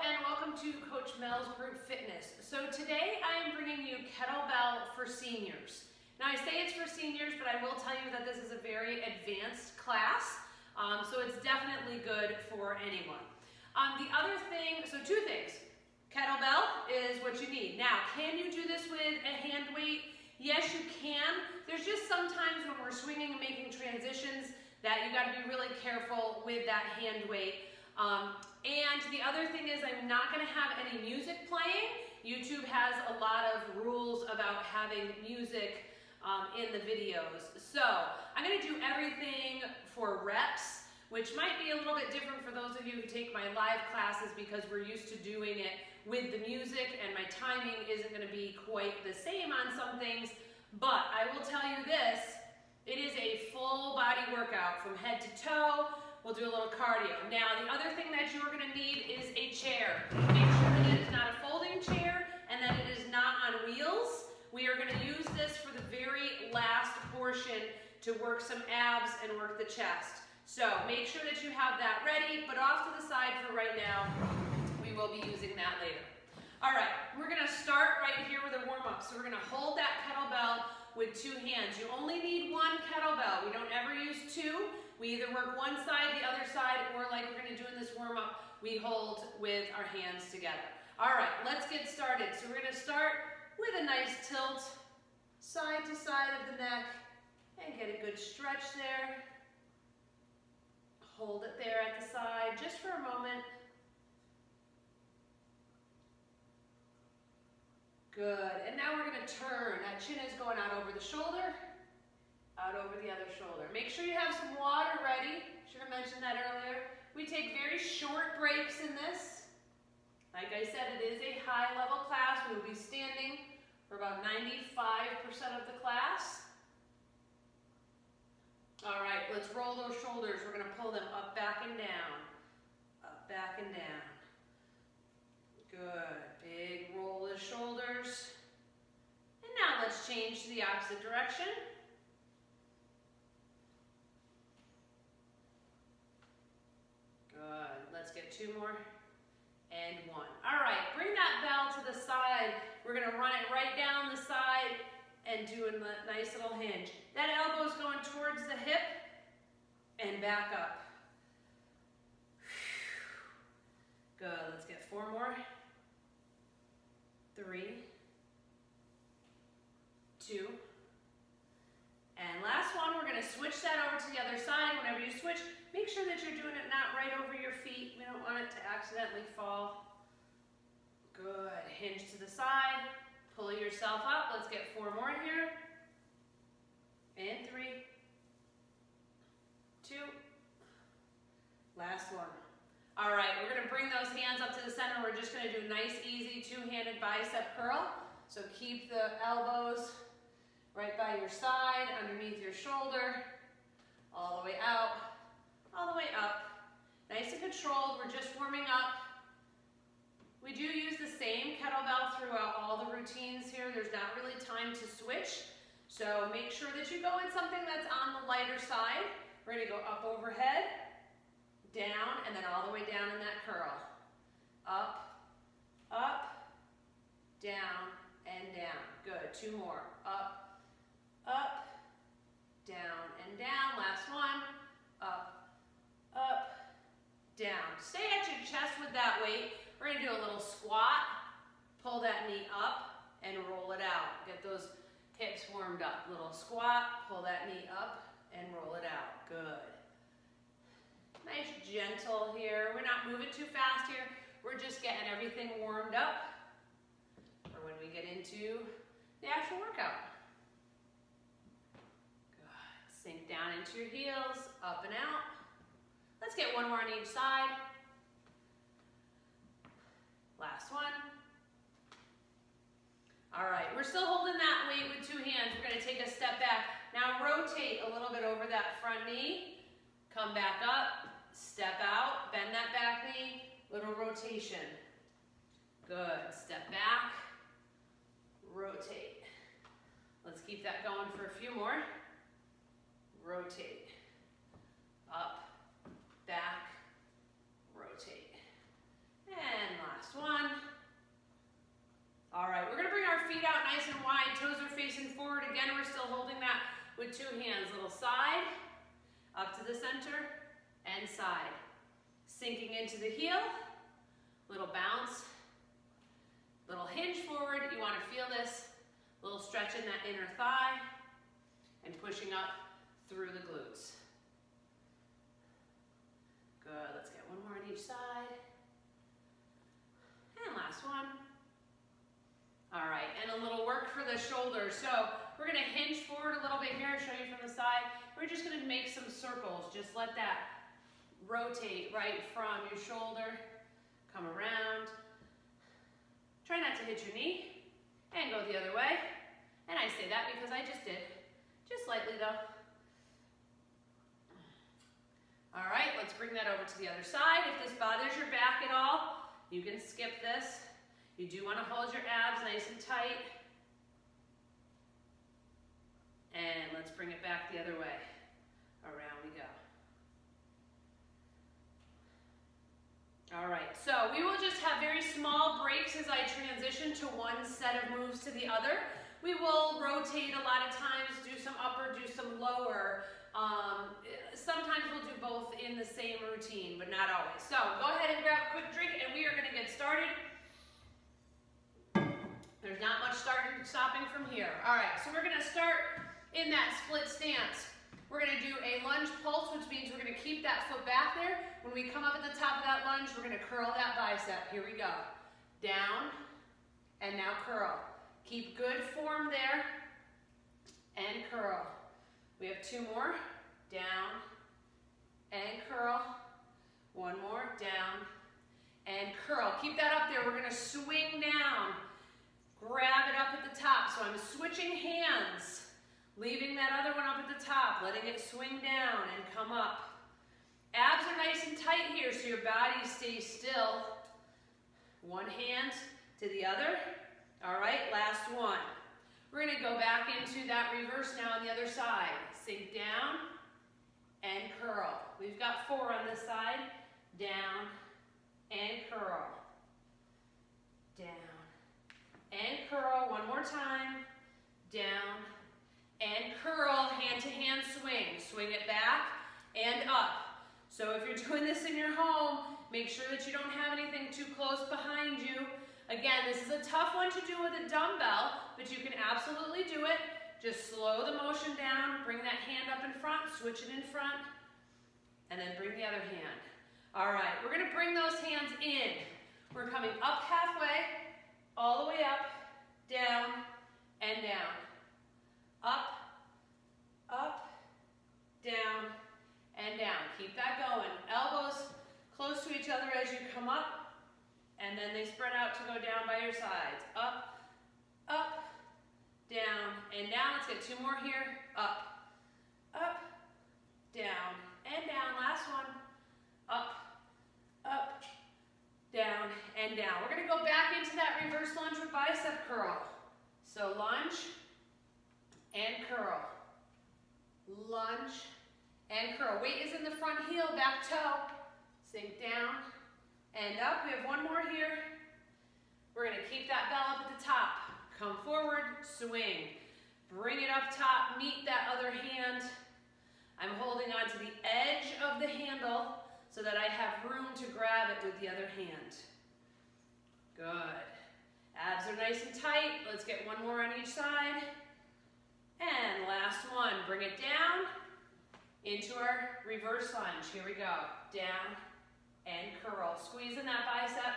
and welcome to Coach Mel's Group Fitness. So today I am bringing you kettlebell for seniors. Now I say it's for seniors, but I will tell you that this is a very advanced class, um, so it's definitely good for anyone. Um, the other thing, so two things. Kettlebell is what you need. Now, can you do this with a hand weight? Yes, you can. There's just sometimes when we're swinging and making transitions that you gotta be really careful with that hand weight. Um, and the other thing is I'm not gonna have any music playing. YouTube has a lot of rules about having music um, in the videos. So I'm gonna do everything for reps, which might be a little bit different for those of you who take my live classes because we're used to doing it with the music and my timing isn't gonna be quite the same on some things. But I will tell you this, it is a full body workout from head to toe. We'll do a little cardio. Now, the other thing that you're gonna need is a chair. Make sure that it is not a folding chair and that it is not on wheels. We are gonna use this for the very last portion to work some abs and work the chest. So make sure that you have that ready, but off to the side for right now. We will be using that later. All right, we're gonna start right here with a warm up. So we're gonna hold that kettlebell with two hands. You only need one kettlebell. We don't ever use two. We either work one side, the other side, or like we're gonna do in this warm up, we hold with our hands together. All right, let's get started. So we're gonna start with a nice tilt, side to side of the neck, and get a good stretch there. Hold it there at the side just for a moment. Good, and now we're gonna turn. That chin is going out over the shoulder, out over the other shoulder. Make sure you have some water ready. Should have mentioned that earlier. We take very short breaks in this. Like I said, it is a high level class. We will be standing for about 95% of the class. All right, let's roll those shoulders. We're gonna pull them up, back, and down. Up, back, and down. Good. Big roll of shoulders. And now let's change to the opposite direction. Good. Let's get two more. And one. All right, bring that bell to the side. We're gonna run it right down the side and do a nice little hinge. That elbow's going towards the hip and back up. Good, let's get four more three, two, and last one, we're gonna switch that over to the other side. Whenever you switch, sure that you're doing it not right over your feet. We don't want it to accidentally fall. Good, hinge to the side, pull yourself up. Let's get four more here. And three, two, last one. All right, we're gonna bring those hands up to the center. We're just gonna do nice, easy two-handed bicep curl. So keep the elbows right by your side, underneath your shoulder, all the way out, all the way up. Nice and controlled, we're just warming up. We do use the same kettlebell throughout all the routines here. There's not really time to switch. So make sure that you go in something that's on the lighter side. We're gonna go up overhead, down, and then all the way down in that curl. Up, up, down, and down. Good, two more. Up, up, down, and down. Last one. Down. Stay at your chest with that weight. We're gonna do a little squat. Pull that knee up and roll it out. Get those hips warmed up. Little squat, pull that knee up and roll it out. Good. Nice gentle here. We're not moving too fast here. We're just getting everything warmed up for when we get into the actual workout. Good. Sink down into your heels, up and out. Let's get one more on each side. Last one. All right, we're still holding that weight with two hands. We're gonna take a step back. Now rotate a little bit over that front knee. Come back up, step out, bend that back knee, little rotation. Good, step back, rotate. Let's keep that going for a few more. Rotate, back, rotate. And last one. All right, we're gonna bring our feet out nice and wide. Toes are facing forward. Again, we're still holding that with two hands. Little side, up to the center, and side. Sinking into the heel, little bounce, little hinge forward. You wanna feel this. Little stretch in that inner thigh and pushing up through the glutes. Good, let's get one more on each side. And last one. All right, and a little work for the shoulders. So we're gonna hinge forward a little bit here, show you from the side. We're just gonna make some circles. Just let that rotate right from your shoulder, come around. Try not to hit your knee, and go the other way. And I say that because I just did. Just slightly though. All right, let's bring that over to the other side. If this bothers your back at all, you can skip this. You do want to hold your abs nice and tight. And let's bring it back the other way. Around we go. All right, so we will just have very small breaks as I transition to one set of moves to the other. We will rotate a lot of times, do some upper, do some lower. Um, sometimes we'll do both in the same routine, but not always. So go ahead and grab a quick drink and we are gonna get started. There's not much starting stopping from here. All right, so we're gonna start in that split stance. We're gonna do a lunge pulse, which means we're gonna keep that foot back there. When we come up at the top of that lunge, we're gonna curl that bicep. Here we go. Down, and now curl. Keep good form there, and curl. We have two more. Down and curl. One more. Down and curl. Keep that up there. We're going to swing down. Grab it up at the top. So I'm switching hands. Leaving that other one up at the top. Letting it swing down and come up. Abs are nice and tight here so your body stays still. One hand to the other. All right, last one. We're gonna go back into that reverse now on the other side. Sink down and curl. We've got four on this side. Down and curl. Down and curl. One more time. Down and curl. Hand to hand swing. Swing it back and up. So if you're doing this in your home, make sure that you don't have anything too close behind you. Again, this is a tough one to do with a dumbbell, but you can absolutely do it. Just slow the motion down, bring that hand up in front, switch it in front, and then bring the other hand. All right, we're gonna bring those hands in. We're coming up halfway, all the way up, down, and down. Up, up, down, and down. Keep that going. Elbows close to each other as you come up, and then they spread out to go down by your sides. Up, up, down, and down. Let's get two more here. Up, up, down, and down. Last one. Up, up, down, and down. We're going to go back into that reverse lunge with bicep curl. So lunge and curl. Lunge and curl. Weight is in the front heel, back toe. Sink down and up. We have one more here. We're gonna keep that bell up at the top. Come forward, swing. Bring it up top, meet that other hand. I'm holding on to the edge of the handle so that I have room to grab it with the other hand. Good. Abs are nice and tight. Let's get one more on each side. And last one, bring it down into our reverse lunge. Here we go. Down, and curl. Squeezing that bicep,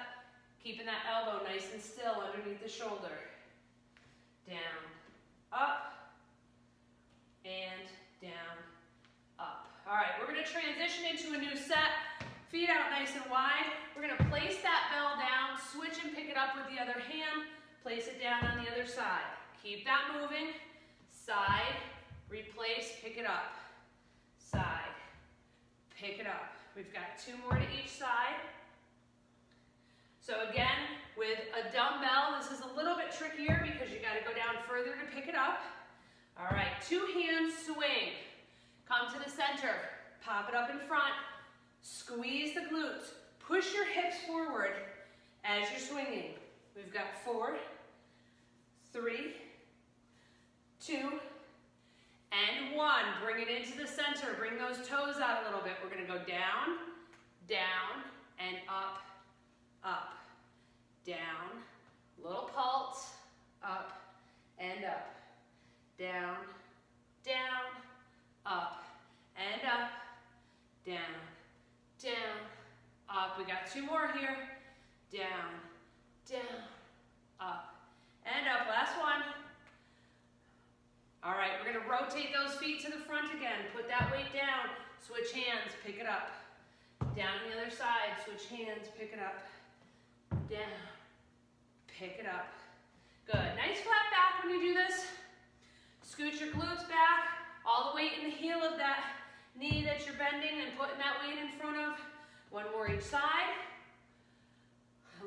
keeping that elbow nice and still underneath the shoulder. Down, up, and down, up. All right, we're gonna transition into a new set. Feet out nice and wide. We're gonna place that bell down, switch and pick it up with the other hand, place it down on the other side. Keep that moving. Side, replace, pick it up. Side, pick it up. We've got two more to each side. So again, with a dumbbell, this is a little bit trickier because you gotta go down further to pick it up. All right, two hands swing. Come to the center, pop it up in front, squeeze the glutes, push your hips forward as you're swinging. We've got four, three, two, and one. Bring it into the center. Bring those toes out a little bit. We're gonna go down, down, and up, up, down, little pulse, up, and up, down, down, up, and up, down, down, up. We got two more here. Down, down, up, and up. Last one. All right, we're gonna rotate those feet to the front again. Put that weight down. Switch hands, pick it up. Down the other side, switch hands, pick it up. Down, pick it up. Good, nice flat back when you do this. Scoot your glutes back, all the weight in the heel of that knee that you're bending and putting that weight in front of. One more each side.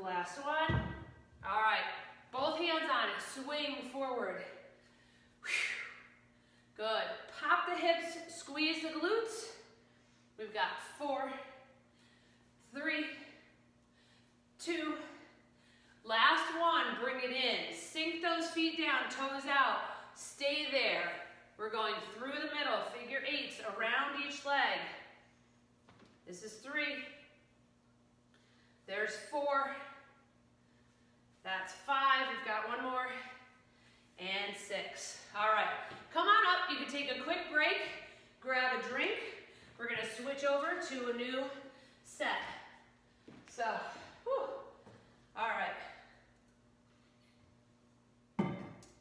Last one. All right, both hands on it, swing forward. Good. Pop the hips, squeeze the glutes. We've got four, three, two, last one, bring it in. Sink those feet down, toes out. Stay there. We're going through the middle, figure eights around each leg. This is three. There's four. That's five. We've got one more. And six. All right. Come on up. You can take a quick break, grab a drink. We're going to switch over to a new set. So, whew. all right.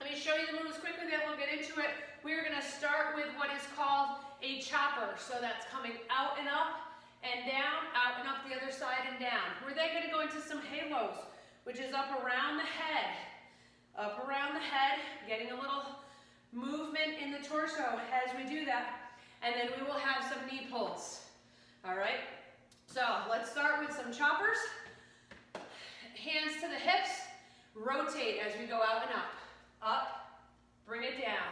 Let me show you the moves quickly, then we'll get into it. We're going to start with what is called a chopper. So that's coming out and up and down, out and up the other side and down. We're then going to go into some halos, which is up around the head. Up around the head, getting a little movement in the torso as we do that. And then we will have some knee pulls. All right? So let's start with some choppers. Hands to the hips. Rotate as we go out and up. Up, bring it down.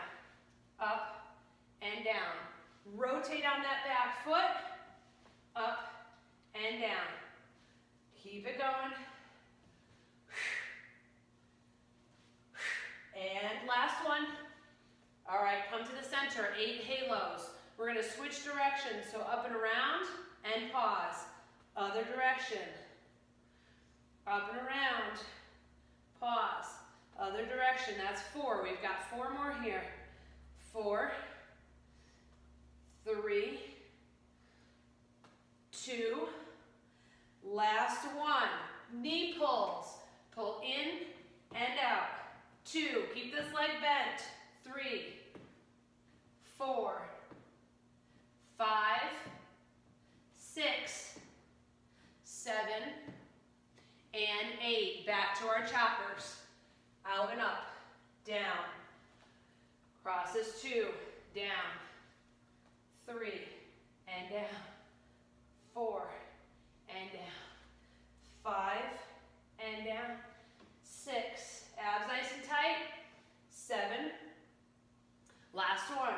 Up and down. Rotate on that back foot. Up and down. Keep it going. And last one. All right, come to the center, eight halos. We're gonna switch directions, so up and around and pause. Other direction. Up and around, pause. Other direction, that's four. We've got four more here. Four, three, two, last one. Knee pulls, pull in and out. Two, leg bent. Three, four, five, six, seven, and eight. Back to our choppers. Out and up, down. Crosses two, down, three, and down, four, and down, five, and down, six, abs nice and tight, seven, last one.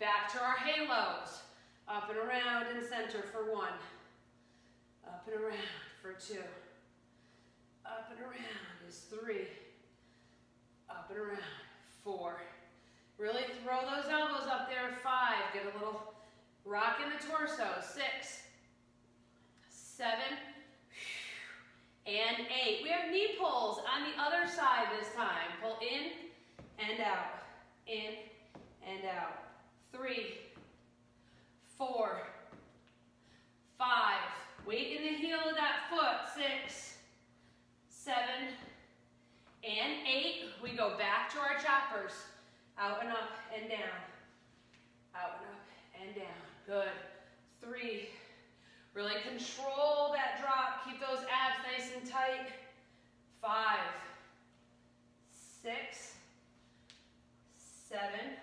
Back to our halos, up and around and center for one, up and around for two, up and around is three, up and around, four. Really throw those elbows up there, five. Get a little rock in the torso, six, seven, and eight. We have knee pulls on the other side this time. Pull in and out, in and out. Three, four. Weight in the heel of that foot, six, seven, and eight. We go back to our choppers. Out and up and down. Out and up and down. Good. Three. Really control that drop. Keep those abs nice and tight. Five. Six. Seven.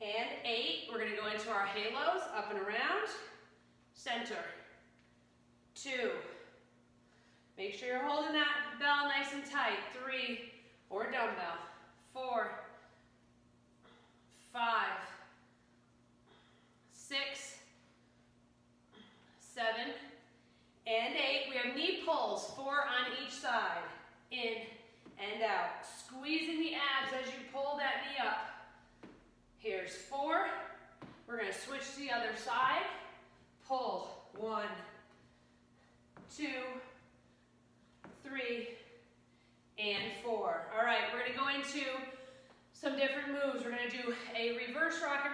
And eight. We're going to go into our halos. Up and around. Center. Two. Make sure you're holding that bell tight. Three. Or dumbbell. Four. Five. Six. Seven. And eight. We have knee pulls. Four on each side. In and out. Squeezing the abs as you pull that knee up. Here's four. We're gonna switch to the other side. Pull, one, two, three, and four. All right, we're gonna go into some different moves. We're gonna do a reverse rock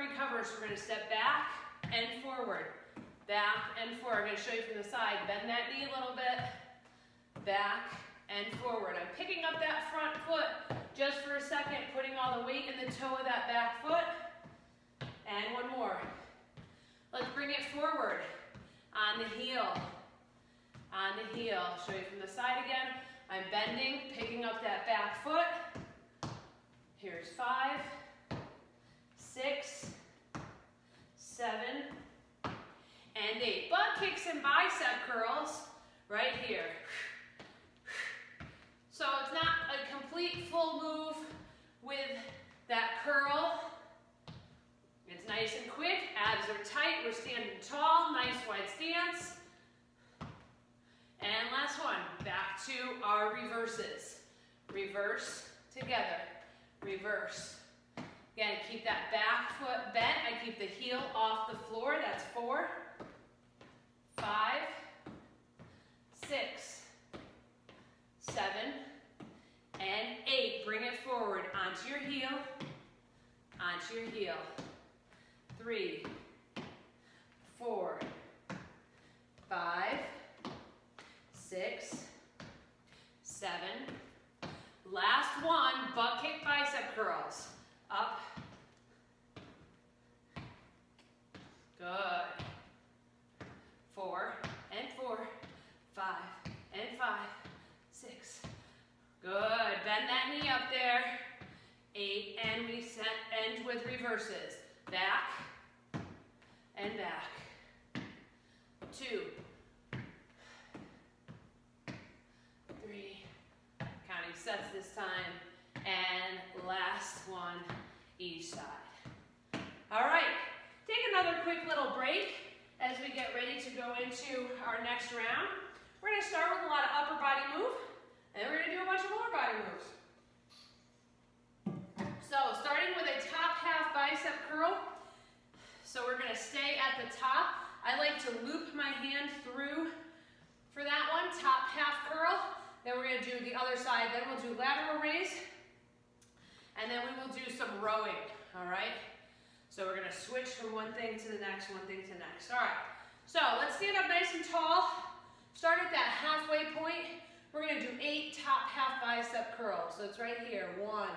So we're gonna step back and forward, back and forward. I'm gonna show you from the side. Bend that knee a little bit, back and forward. I'm picking up that front foot just for a second, putting all the weight in the toe of that back foot. And one more. Let's bring it forward on the heel, on the heel. Show you from the side again. I'm bending, picking up that back foot. Here's five, six, seven, and eight. Butt kicks and bicep curls right here. So it's not a complete full move with that curl. It's nice and quick, abs are tight, we're standing tall, nice wide stance. And last one, back to our reverses. Reverse, together, reverse. Again, keep that back foot bent. I keep the heel off the floor, that's four, five, six, seven, and eight. Bring it forward onto your heel, onto your heel. Three, four, five, six, seven. Last one, butt kick bicep curls. Up. Good. Four, and four, five, and five, six, Good, bend that knee up there. Eight, and we set, end with reverses. Back, and back. Two, three, counting sets this time, and last one, each side. All right, take another quick little break as we get ready to go into our next round. We're gonna start with a lot of upper body move. And then we're gonna do a bunch of lower body moves. So starting with a top half bicep curl. So we're gonna stay at the top. I like to loop my hand through for that one, top half curl. Then we're gonna do the other side. Then we'll do lateral raise. And then we will do some rowing, all right? So we're gonna switch from one thing to the next, one thing to the next. All right, so let's stand up nice and tall. Start at that halfway point. We're gonna do eight top half bicep curls. So it's right here, one.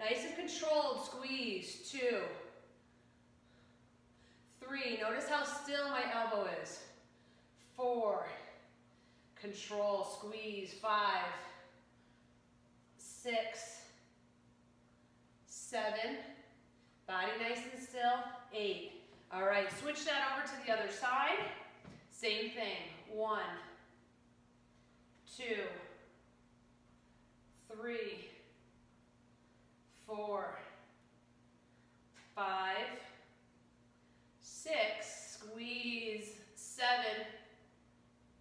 Nice and controlled, squeeze, two. Three, notice how still my elbow is. Four, control, squeeze, five. Six, seven, body nice and still, eight. All right, switch that over to the other side. Same thing, one, two, three, four, five, six, squeeze, seven,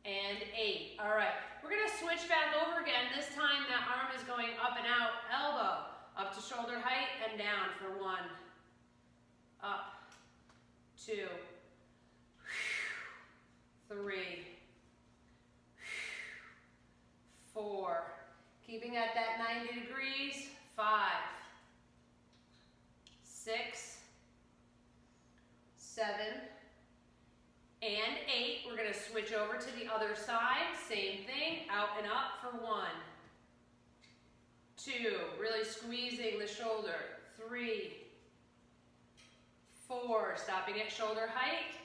and eight. All right, we're gonna switch back over again. This time that arm is going up and out, elbow, up to shoulder height and down for one, up, two, three, four. Keeping at that 90 degrees, five, six, seven, and eight. We're gonna switch over to the other side. Same thing, out and up for one, two, really squeezing the shoulder, three, four, stopping at shoulder height,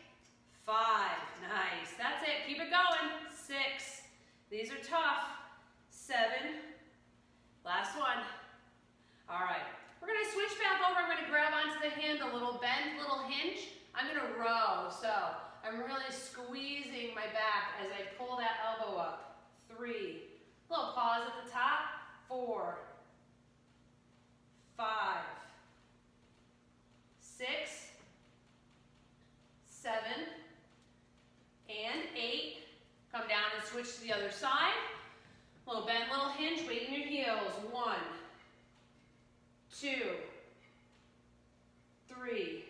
five, nice, that's it, keep it going, six, these are tough, seven, last one. All right, we're gonna switch back over. I'm gonna grab onto the hand, a little bend, little hinge. I'm gonna row, so I'm really squeezing my back as I pull that elbow up. Three, little pause at the top, four, five, six, seven, and eight. Come down and switch to the other side. Little bend, little hinge, weight in your heels. One, two, three,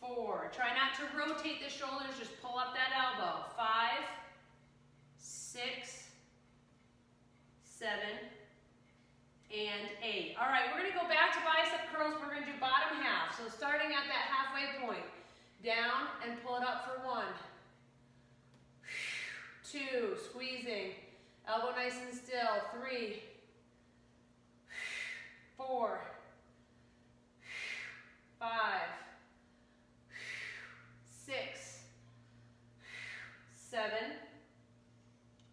four. Try not to rotate the shoulders, just pull up that elbow. Five, six, seven, and eight. All right, we're gonna go back to bicep curls. We're gonna do bottom half. So starting at that halfway point, down and pull it up for one, two, squeezing, elbow nice and still, three, four, five, six, seven,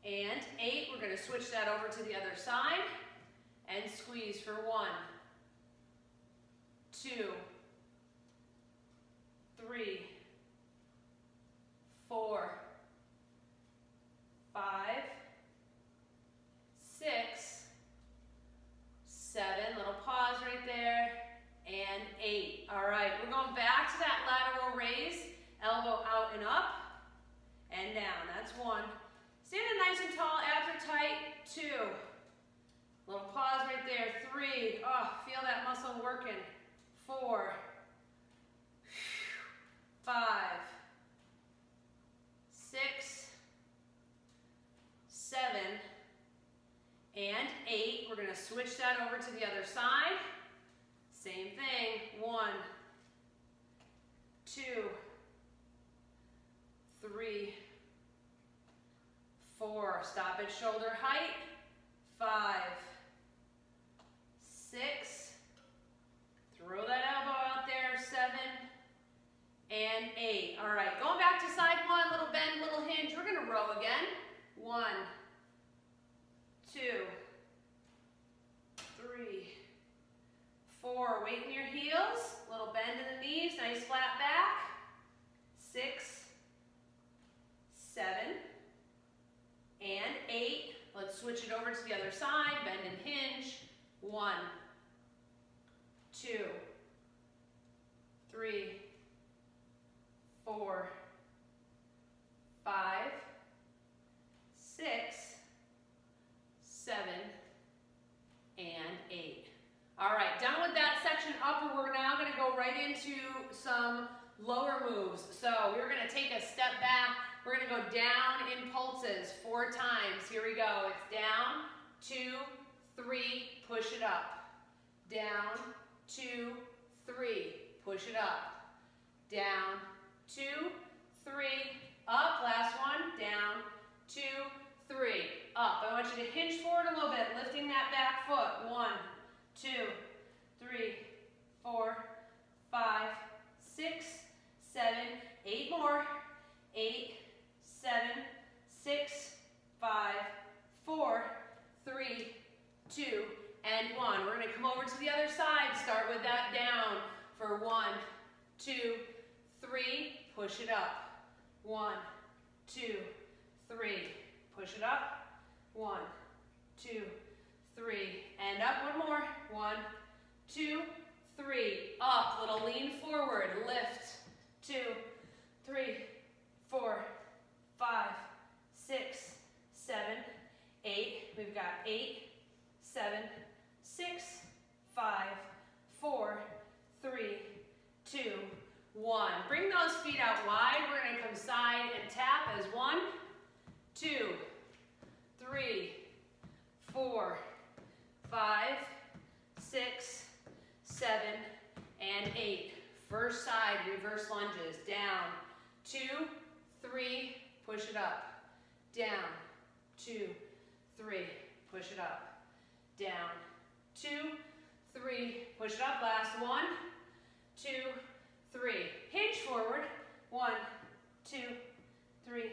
and eight. We're gonna switch that over to the other side and squeeze for one, two, three, four, five, six, seven, little pause right there, and eight. All right, we're going back to that lateral raise, elbow out and up, and down. That's one. Standing nice and tall, abs are tight, two. Little pause right there, three. Oh, feel that muscle working. Four, five, six, seven, and eight. We're gonna switch that over to the other side. Same thing, one, two, three, four. Stop at shoulder height, five, six, throw that elbow out there, seven, and eight. All right, going back to side one, little bend, little hinge. We're gonna row again. One, two, three, four. Weight in your heels, little bend in the knees, nice flat back. Six, seven, and eight. Let's switch it over to the other side, bend and hinge. One, two, three, four, five, six, seven, and eight. All right, done with that section upper, we're now gonna go right into some lower moves. So we're gonna take a step back, we're gonna go down in pulses four times. Here we go, it's down, two, three, push it up. Down, two, three, push it up. Down, two, three, up. Last one, down, two, three, up. I want you to hinge forward a little bit, lifting that back foot. One, two, three, four, five, six, seven, eight more. Eight, seven, six, five, four, three, two, and one. We're gonna come over to the other side. Start with that down for one, two, three, push it up. One, two, three, push it up. One, two, three, and up one more. One, two, three, up. Little lean forward, lift. Two, three, four, five, six, seven, eight. We've got eight, seven, six, five, four, three, two, one. Bring those feet out wide. We're gonna come side and tap as one, two, three, four, five, six, seven, and eight. First side, reverse lunges. Down, two, three, push it up. Down, two, three, push it up. Down, two, three, push it up. Last one, two, three. Hinge forward. One, two, three,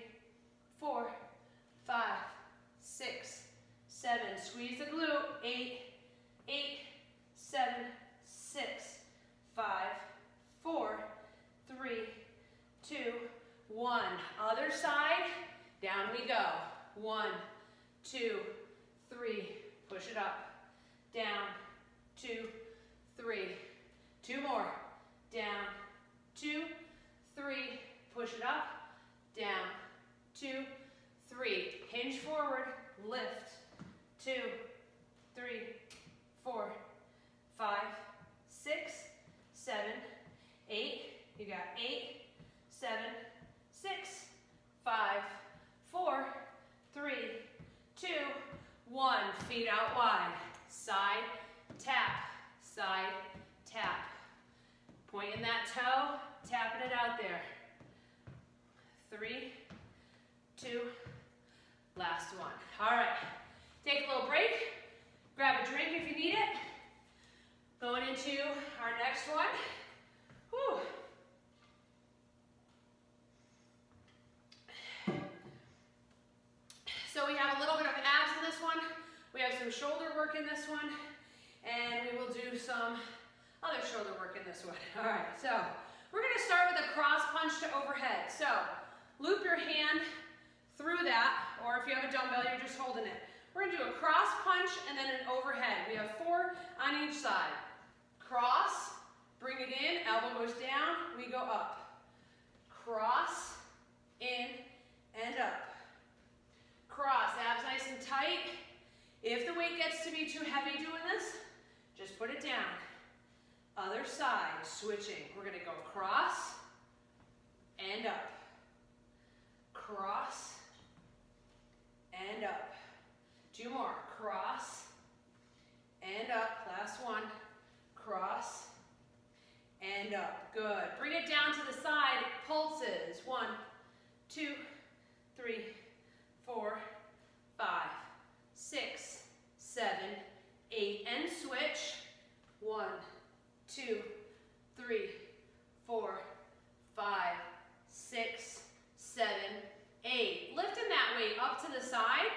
four, five, six, seven. Squeeze the glute. Eight, eight, seven, six, five, four, three, two, one. Other side, down we go. One, two, three, push it up. Down, two, three. Two more. Down, two, three, push it up. Down, two, three. Hinge forward, lift. Two, three, four, five, six, seven, eight. You got eight, seven, six, five, four, three, two, one. Feet out wide. Side tap, side tap. Pointing that toe, tapping it out there. Three, two, last one. All right, take a little break. Grab a drink if you need it. Going into our next one. Whew. So we have a little bit of abs in this one. We have some shoulder work in this one. And we will do some other shoulder work in this one. All right, so we're gonna start with a cross punch to overhead. So loop your hand through that, or if you have a dumbbell, you're just holding it. We're gonna do a cross punch and then an overhead. We have four on each side. Cross, bring it in, elbow goes down, we go up. Cross, in, and up cross, abs nice and tight. If the weight gets to be too heavy doing this, just put it down. Other side, switching. We're gonna go cross and up. Cross and up. Two more, cross and up. Last one, cross and up. Good. Bring it down to the side, pulses. One, two, three, four, five, six, seven, eight, and switch. One, two, three, four, five, six, seven, eight. Lifting that weight up to the side,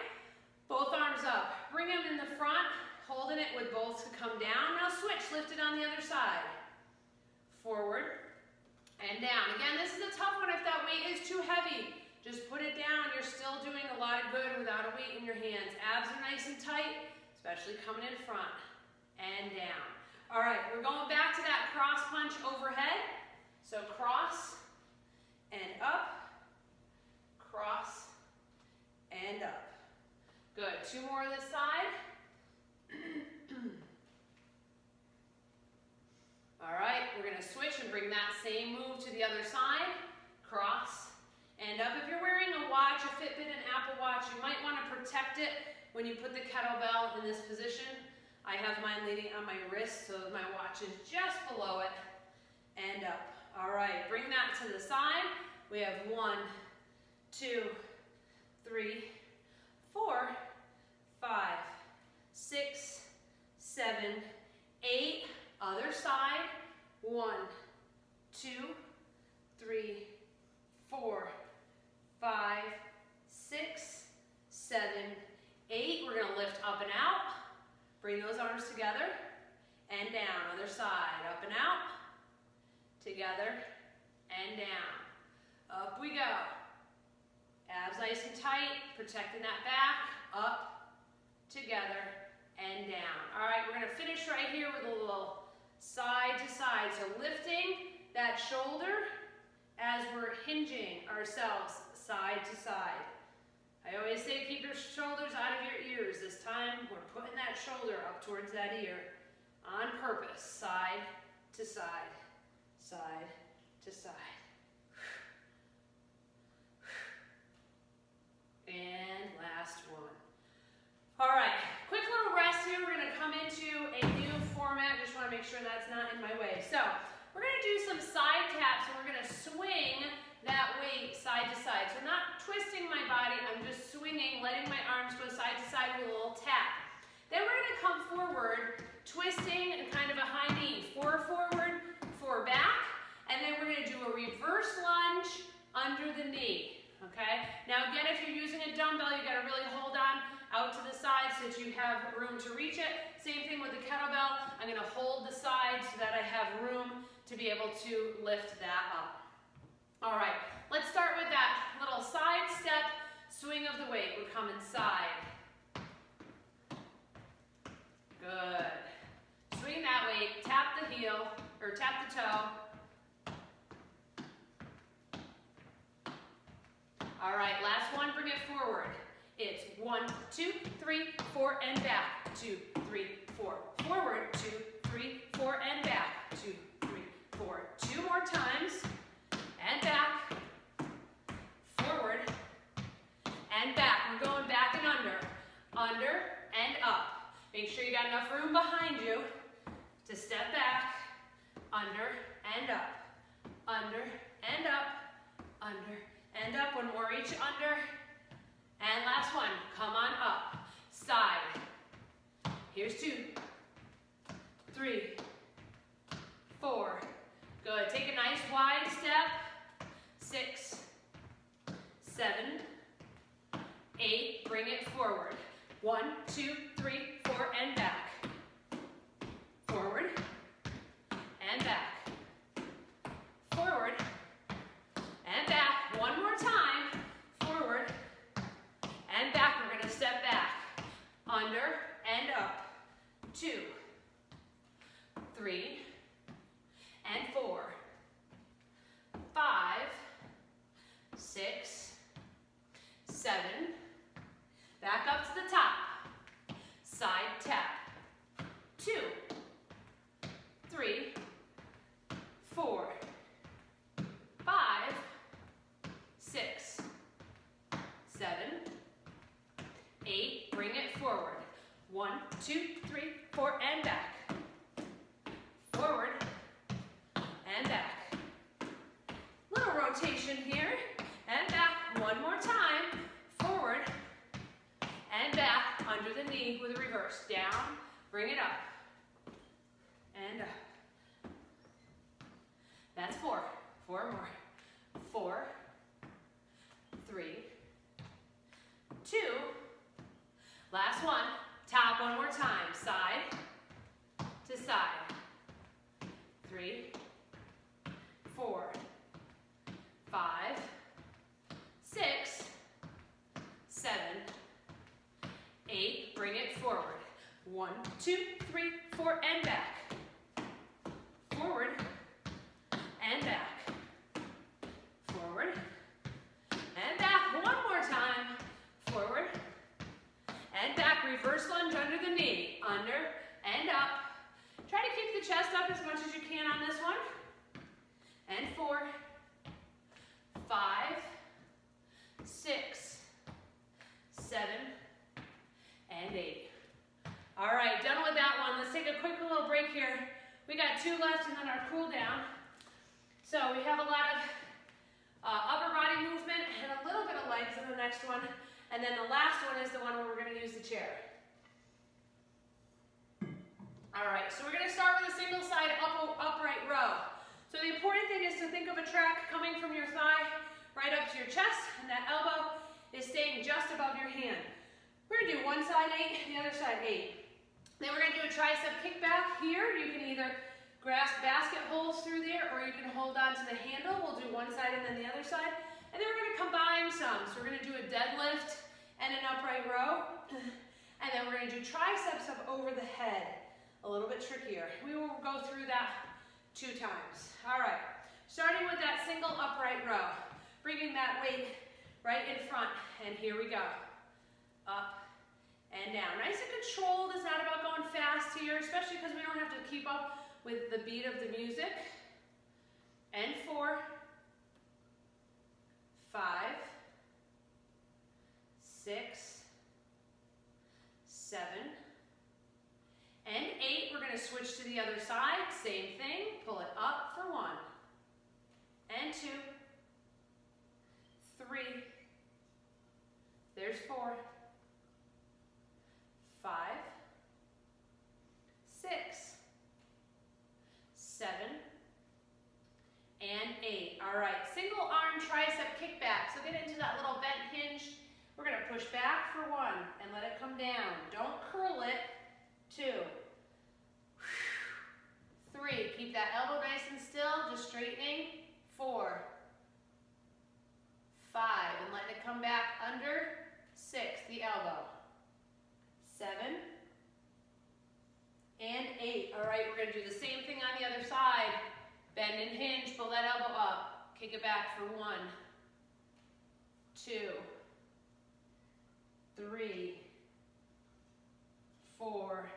both arms up. Bring them in the front, holding it with both to come down. Now switch, lift it on the other side. Forward and down. Again, this is a tough one if that weight is too heavy. Just put it down. You're still doing a lot of good without a weight in your hands. Abs are nice and tight, especially coming in front and down. All right, we're going back to that cross punch overhead. So cross and up, cross and up. Good, two more on this side. All right, we're gonna switch and bring that same move to the other side. Cross and up. If you're wearing a watch, a Fitbit, an Apple Watch, you might want to protect it when you put the kettlebell in this position. I have mine leaning on my wrist so my watch is just below it and up. All right, bring that to the side. We have one, two, three, four, five, six, seven, eight. Other side. One, two, three, four, five, six, seven, eight. We're gonna lift up and out. Bring those arms together and down. Other side, up and out, together and down. Up we go. Abs nice and tight, protecting that back, up, together, and down. All right, we're gonna finish right here with a little side to side. So lifting that shoulder as we're hinging ourselves side to side. I always say keep your shoulders out of your ears. This time we're putting that shoulder up towards that ear on purpose, side to side, side to side. And last one. All right, quick little rest here. We're gonna come into a new format. Just wanna make sure that's not in my way. So, we're gonna do some side taps and we're gonna swing that weight side to side. So I'm not twisting my body, I'm just swinging, letting my arms go side to side with a little tap. Then we're gonna come forward, twisting and kind of a high knee. Four forward, four back, and then we're gonna do a reverse lunge under the knee, okay? Now again, if you're using a dumbbell, you gotta really hold on out to the side so that you have room to reach it. Same thing with the kettlebell. I'm gonna hold the side so that I have room to be able to lift that up. All right, let's start with that little side step, swing of the weight. We're coming side. Good. Swing that weight, tap the heel, or tap the toe. All right, last one, bring it forward. It's one, two, three, four, and back. Two, three, four. Forward, two, three, four, and back. Two, three, four. Two more times and back, forward, and back. We're going back and under, under, and up. Make sure you got enough room behind you to step back, under and up, under and up, under and up. One more each under. And last one, come on up, side. Here's two, three, four. Good, take a nice wide step. Six, seven, eight, bring it forward. One, two, three, four, and back. Forward, and back. Forward, and back. One more time. Forward, and back. We're gonna step back. Under and up. Two, three, and four, five, six, seven, back up to the top, side tap, two, three, four, five, six, seven, eight, bring it forward. One, two, three, four, and back. Forward, and back. Little rotation here, and back one more time. Forward, and back, under the knee with a reverse. Down, bring it up, and up. That's four. Four more. Four, three, two, last one. Tap one more time, side to side. Three, four, five, six, seven, eight. Bring it forward. One, two, three, four, and back. Forward and back. Forward and back. One more time. Forward and back. Reverse lunge under the knee. Under and up. Try to keep the chest up as much as you can on this one. And four, five, six, seven, and eight. All right, done with that one. Let's take a quick little break here. We got two left and then our cool down. So we have a lot of uh, upper body movement and a little bit of legs in the next one. And then the last one is the one where we're gonna use the chair. All right, so we're gonna start with a single side up, upright row. So the important thing is to think of a track coming from your thigh right up to your chest, and that elbow is staying just above your hand. We're gonna do one side eight, the other side eight. Then we're gonna do a tricep kickback here. You can either grasp basket holes through there, or you can hold on to the handle. We'll do one side and then the other side. And then we're gonna combine some. So we're gonna do a deadlift and an upright row. And then we're gonna do triceps up over the head. A little bit trickier. We will go through that two times. All right, starting with that single upright row. Bringing that weight right in front. And here we go. Up and down. Nice and controlled. It's not about going fast here, especially because we don't have to keep up with the beat of the music. And four, five, six, seven, and eight. We're gonna switch to the other side. Same thing, pull it up for one, and two, three, there's four, five, six, seven, and eight. All right, single arm tricep kickback. So get into that little bent hinge. We're gonna push back for one and let it come down. Don't curl it. Two, three. Keep that elbow nice and still, just straightening. Four, five, and let it come back under. Six, the elbow. Seven, and eight. All right, we're gonna do the same thing on the other side. Bend and hinge, pull that elbow up. Kick it back for one, two, three, four,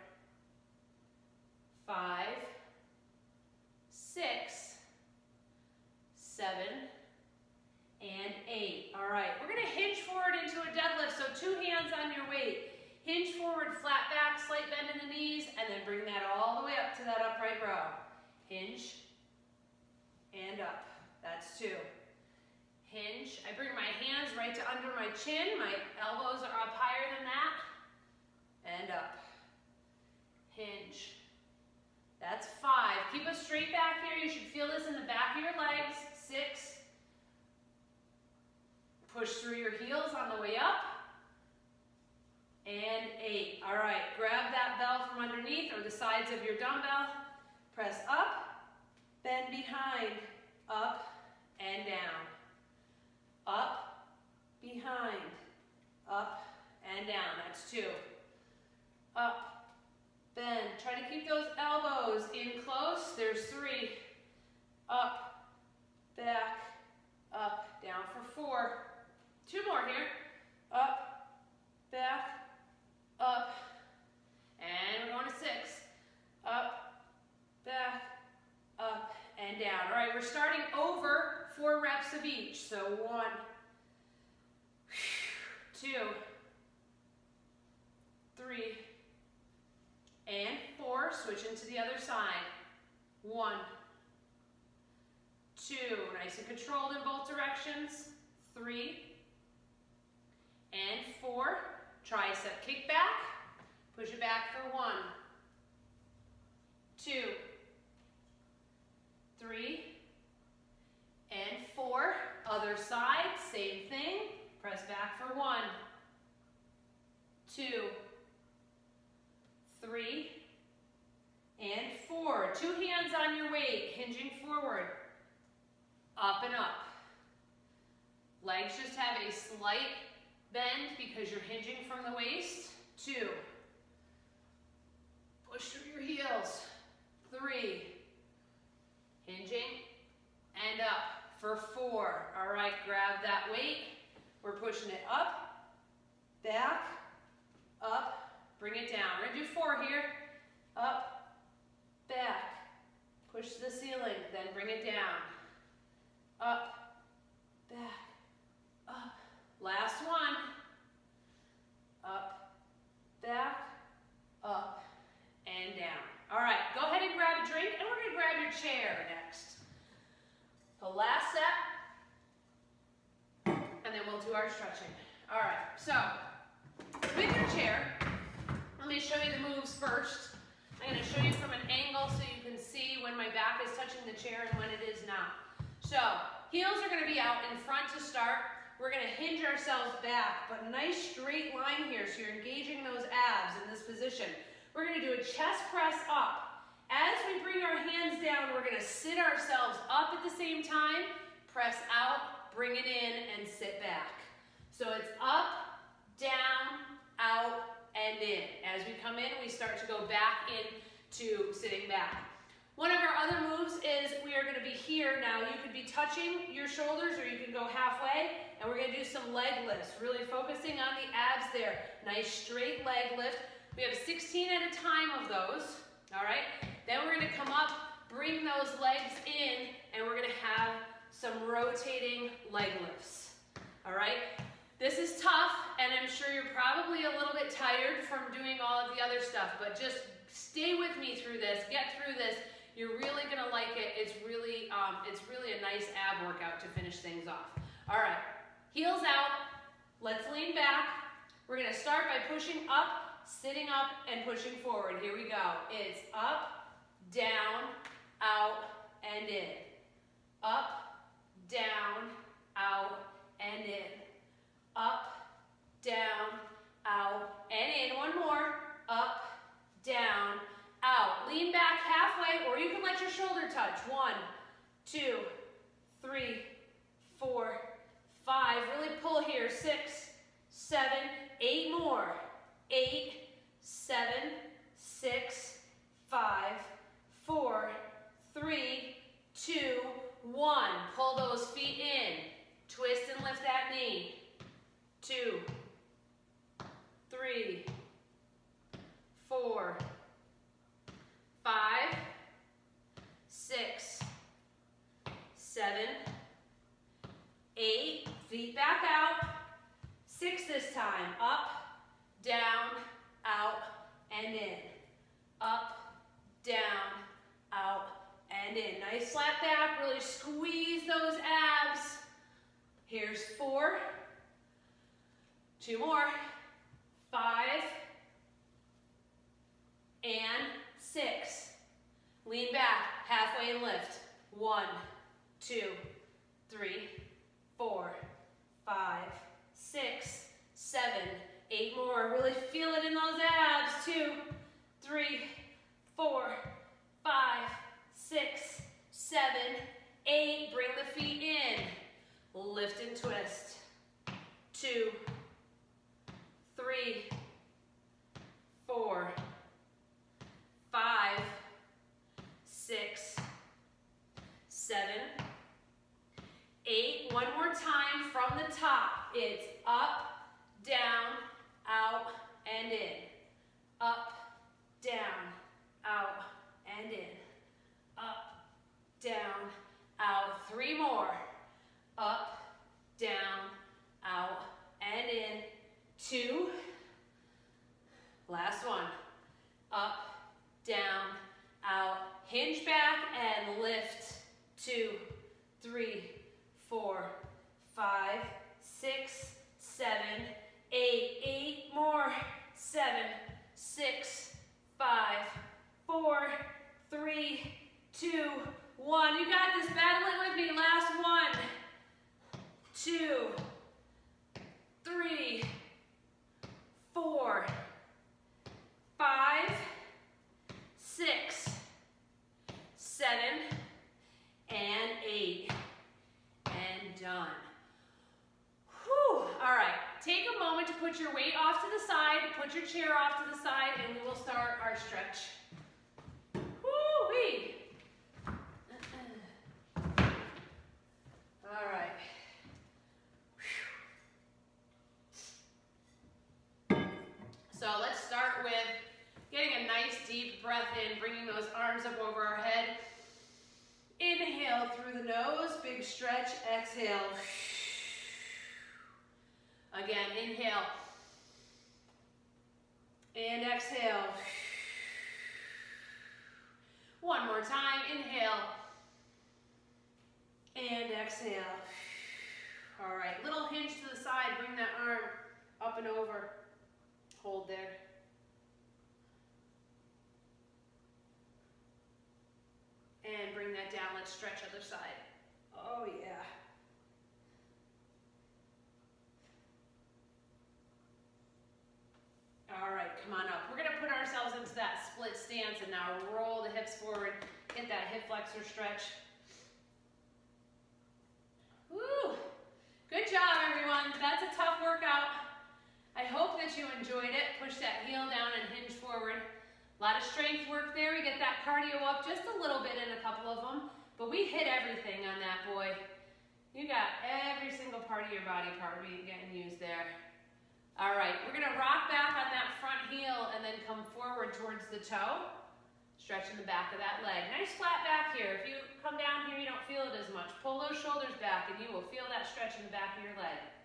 five, six, seven, and eight. All right, we're gonna hinge forward into a deadlift. So two hands on your weight. Hinge forward, flat back, slight bend in the knees, and then bring that all the way up to that upright row. Hinge, and up. That's two. Hinge. I bring my hands right to under my chin. My elbows are up higher than that. And up. Hinge. That's five. Keep a straight back here. You should feel this in the back of your legs. Six. Push through your heels on the way up. And eight. All right, grab that bell from underneath or the sides of your dumbbell. Press up, bend behind, up and down. Up, behind, up and down. That's two. Up, bend. Try to keep those elbows in close. There's three. Up, back, up, down for four. Two more here. Up, back, up, and we're going to six. Up, back, up, and down. All right, we're starting over four reps of each. So one, two, three, and four. Switch into the other side. One, two, nice and controlled in both directions. Three, and four. Tricep kick back. Push it back for one, two, three, and four. Other side, same thing. Press back for one, two, three, and four. Two hands on your weight, hinging forward, up and up. Legs just have a slight bend because you're hinging from the waist. Two. Push through your heels. Three. Hinging and up for four. All right, grab that weight. We're pushing it up, back, up, bring it down. We're gonna do four here. Up, back, push to the ceiling, then bring it down. Up, back. Last one. Up, back, up, and down. All right, go ahead and grab a drink, and we're gonna grab your chair next. The last set, and then we'll do our stretching. All right, so with your chair, let me show you the moves first. I'm gonna show you from an angle so you can see when my back is touching the chair and when it is not. So, heels are gonna be out in front to start. We're gonna hinge ourselves back, but nice straight line here so you're engaging those abs in this position. We're gonna do a chest press up. As we bring our hands down, we're gonna sit ourselves up at the same time, press out, bring it in, and sit back. So it's up, down, out, and in. As we come in, we start to go back into sitting back. One of our other moves is we are gonna be here now. You could be touching your shoulders or you can go halfway and we're gonna do some leg lifts, really focusing on the abs there. Nice straight leg lift. We have 16 at a time of those, all right? Then we're gonna come up, bring those legs in, and we're gonna have some rotating leg lifts, all right? This is tough, and I'm sure you're probably a little bit tired from doing all of the other stuff, but just stay with me through this, get through this, you're really gonna like it. It's really, um, it's really a nice ab workout to finish things off. All right, heels out. Let's lean back. We're gonna start by pushing up, sitting up, and pushing forward. Here we go. It's up, down, out, and in. Up, down, out, and in. Up, down, out, and in. One more. Up, down, out. Lean back halfway, or you can let your shoulder touch. One, two, three, four, five. Really pull here. Six, seven, eight more. Eight, seven, six, five, four, three, two, one. Pull those feet in. Twist and lift that knee. Two, three, four, five, six, seven, eight, feet back out, six this time, up, down, out, and in, up, down, out, and in. Nice slap back, really squeeze those abs. Here's four, two more, five, and six. Lean back, halfway lift. One, two, three, four, five, six, seven, eight more. Really feel it in those abs. Two, three, four, five, six, seven, eight. Bring the feet in. Lift and twist. Two, three, four, five, six, seven, eight. One more time from the top. It's up, down, out, and in. Up, down, out, and in. Up, down, out. Three more. Up, down, out, and in. Two. Last one. Up, down, out. Hinge back and lift. Two, three, four, five, six, seven, eight. Eight more. Seven, six, five, four, three, two, one. You got this. Battle it with me. Last one. Two, three, four, five, six, seven, and eight. And done. Whew. All right. Take a moment to put your weight off to the side, put your chair off to the side, and we will start our stretch. Woo-wee. All right. So let's start with getting a nice deep breath in, bringing those arms up over our head. Inhale through the nose, big stretch, exhale. Again, inhale. And exhale. One more time, inhale. And exhale. All right, little hinge to the side, bring that arm up and over. Hold there. And bring that down, let's stretch other side. Oh yeah. All right, come on up. We're gonna put ourselves into that split stance and now roll the hips forward, get that hip flexor stretch. Woo! Good job, everyone. That's a tough workout. I hope that you enjoyed it. Push that heel down and hinge forward. A lot of strength work there. We get that cardio up just a little bit in a couple of them, but we hit everything on that boy. You got every single part of your body part getting used there. All right, we're gonna rock back on that front heel and then come forward towards the toe. Stretching the back of that leg. Nice flat back here. If you come down here, you don't feel it as much. Pull those shoulders back and you will feel that stretch in the back of your leg.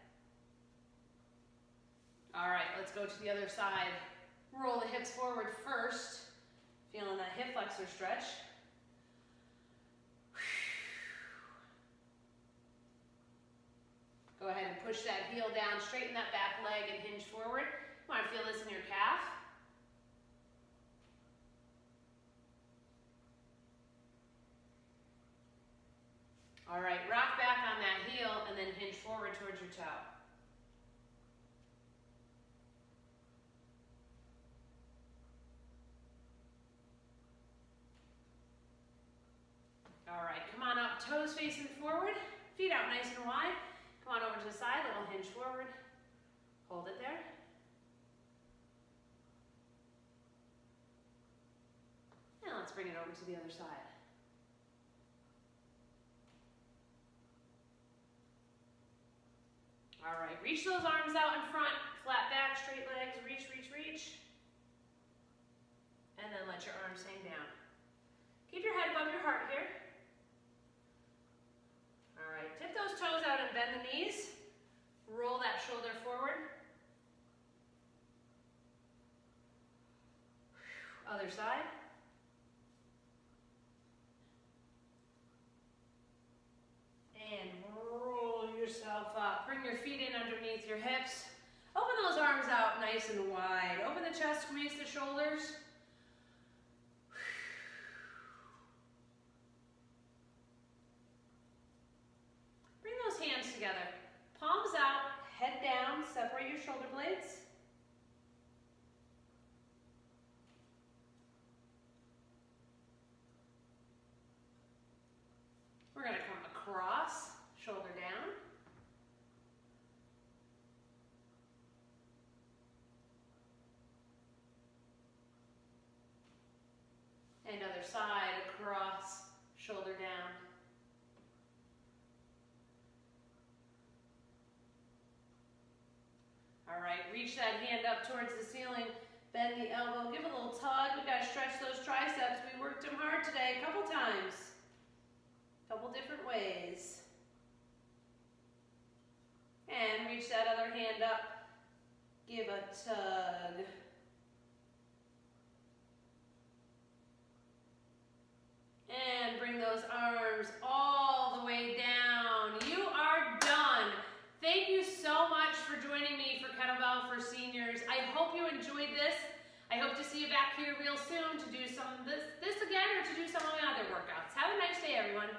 Let's go to the other side. Roll the hips forward first. Feeling that hip flexor stretch. Go ahead and push that heel down, straighten that back leg and hinge forward. You want to feel this in your calf. All right, rock back on that heel and then hinge forward towards your toe. All right, come on up, toes facing forward, feet out nice and wide. Come on over to the side, little hinge forward. Hold it there. And let's bring it over to the other side. All right, reach those arms out in front, flat back, straight legs, reach, reach, reach. And then let your arms hang down. Keep your head above your heart here. Those toes out and bend the knees. Roll that shoulder forward. Other side. And roll yourself up. Bring your feet in underneath your hips. Open those arms out nice and wide. Open the chest, squeeze the shoulders. Side, across, shoulder down. All right, reach that hand up towards the ceiling, bend the elbow, give a little tug. We've gotta stretch those triceps. We worked them hard today a couple times. a Couple different ways. And reach that other hand up, give a tug. And bring those arms all the way down. You are done. Thank you so much for joining me for Kettlebell for Seniors. I hope you enjoyed this. I hope to see you back here real soon to do some this, this again or to do some of my other workouts. Have a nice day, everyone.